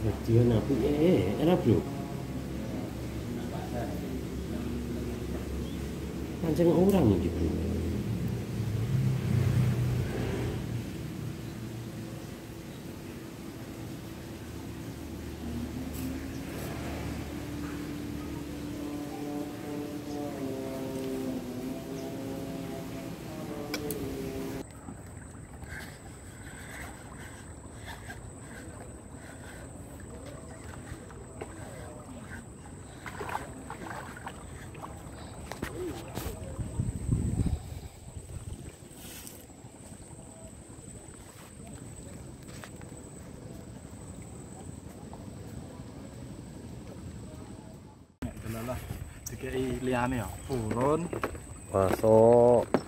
Dia nabu eh era bro. Pancen orang iki lah. Dikei liane ya. Purun masuk.